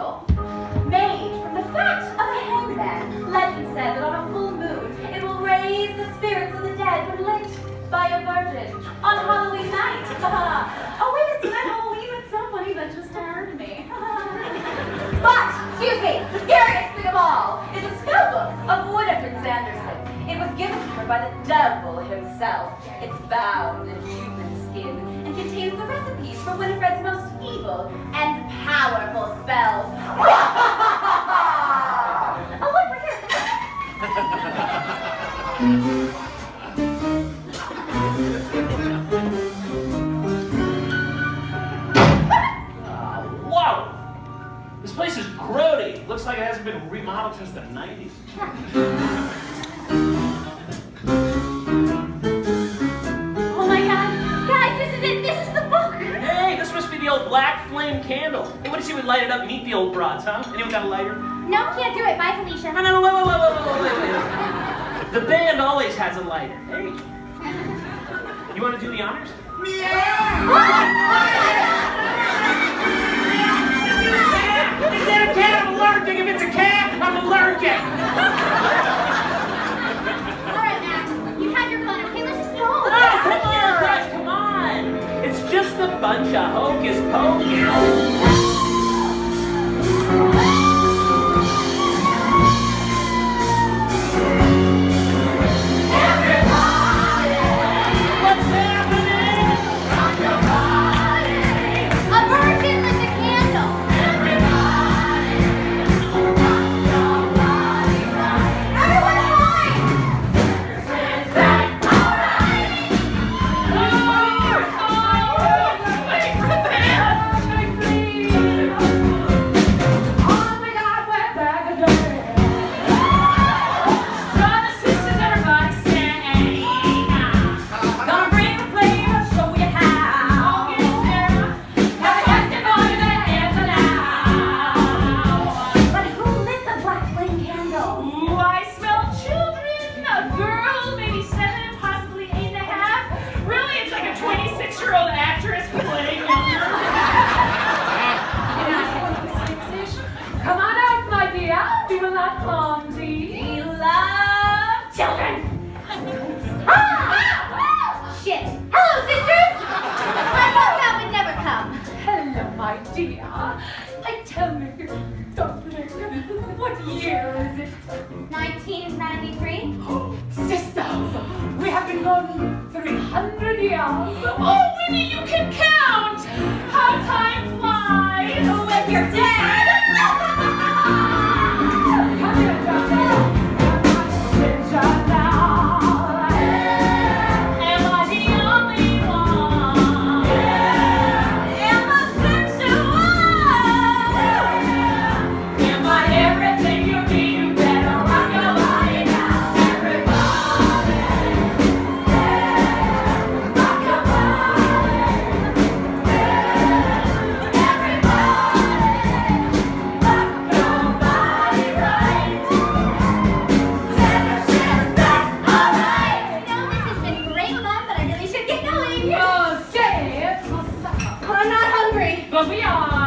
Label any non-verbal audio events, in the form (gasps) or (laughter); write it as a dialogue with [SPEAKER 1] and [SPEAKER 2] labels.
[SPEAKER 1] evil. Made from the fat of a henman. Legend says that on a full moon, it will raise the spirits of the dead when lit by a virgin on Halloween night. (laughs) oh, wait a second, Halloween, that's so funny, that just heard me. (laughs) but, excuse me, the scariest thing of all is a spellbook of Winifred Sanderson. It was given to her by the devil himself. It's bound in human skin and contains the recipes for Winifred's most evil and powerful spells. (laughs) oh, look, here. (laughs)
[SPEAKER 2] This place is grody. Looks like it hasn't been remodeled since the 90s. (laughs) light it up and eat the old broads, huh? Anyone got a lighter?
[SPEAKER 1] No, can't do it. Bye, Felicia.
[SPEAKER 2] No, no, no, wait, wait, wait, wait, wait, wait, wait. The band always has a lighter. Hey. (laughs) You want to do the honors?
[SPEAKER 1] Yeah!
[SPEAKER 2] upon thee, love. Children! ah! Ah! Shit! Hello, sisters! I thought that
[SPEAKER 1] would never come. Hello, my dear. I tell me, darling, what
[SPEAKER 2] year is it? 1993. (gasps) Sisters, we have been gone 300 years. Oh! 我不要啊。